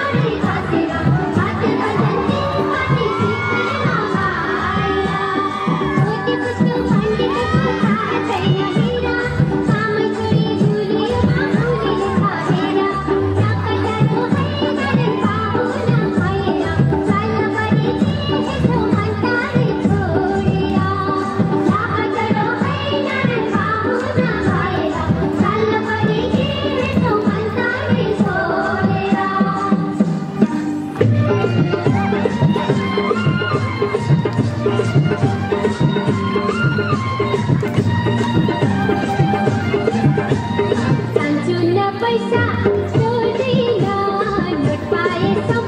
Mommy. It's